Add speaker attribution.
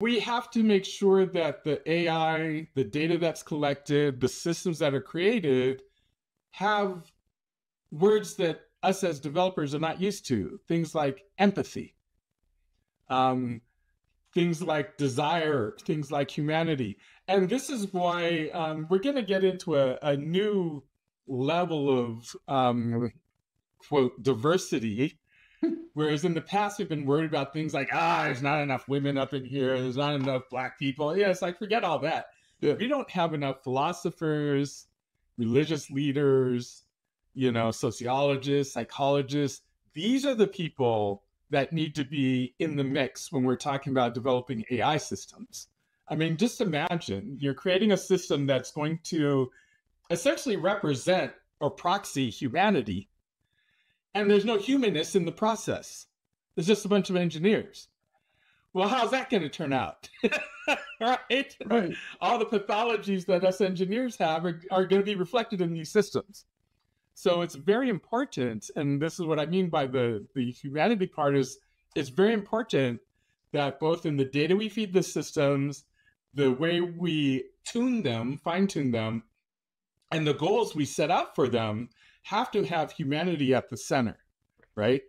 Speaker 1: we have to make sure that the AI, the data that's collected, the systems that are created have words that us as developers are not used to. Things like empathy, um, things like desire, things like humanity. And this is why um, we're going to get into a, a, new level of um, quote diversity Whereas in the past, we've been worried about things like, ah, there's not enough women up in here. There's not enough black people. Yeah, it's like, forget all that. Yeah. We don't have enough philosophers, religious leaders, you know, sociologists, psychologists. These are the people that need to be in the mix when we're talking about developing AI systems. I mean, just imagine you're creating a system that's going to essentially represent or proxy humanity and there's no humanness in the process. There's just a bunch of engineers. Well, how's that going to turn out? right? Right. All the pathologies that us engineers have are, are going to be reflected in these systems. So it's very important, and this is what I mean by the, the humanity part is it's very important that both in the data we feed the systems, the way we tune them, fine tune them, and the goals we set out for them have to have humanity at the center, right?